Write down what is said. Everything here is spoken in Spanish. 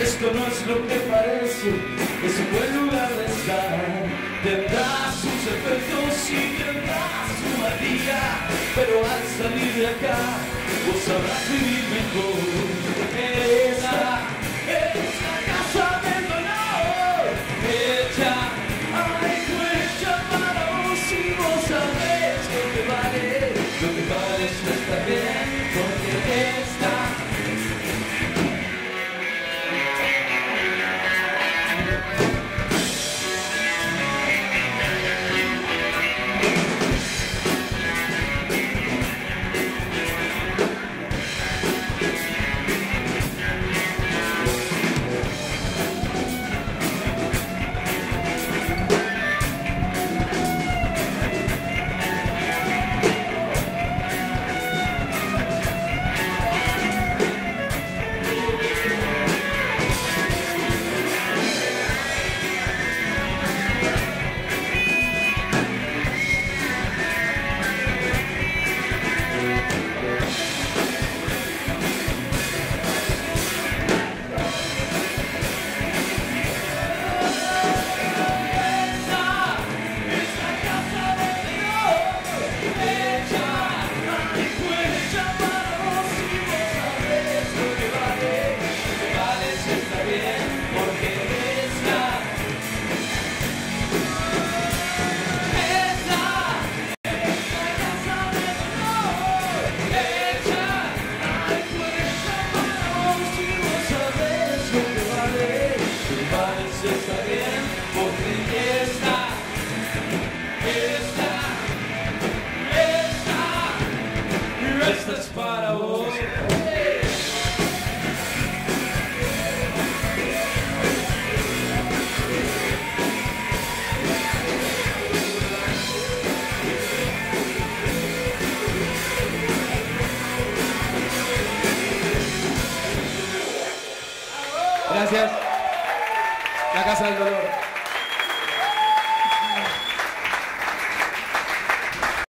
Esto no es lo que parece, es un buen lugar de estar. Tendrás sus efectos y tendrás tu magia, pero al salir de acá, vos sabrás vivir mejor. Gracias. La Casa del Dolor.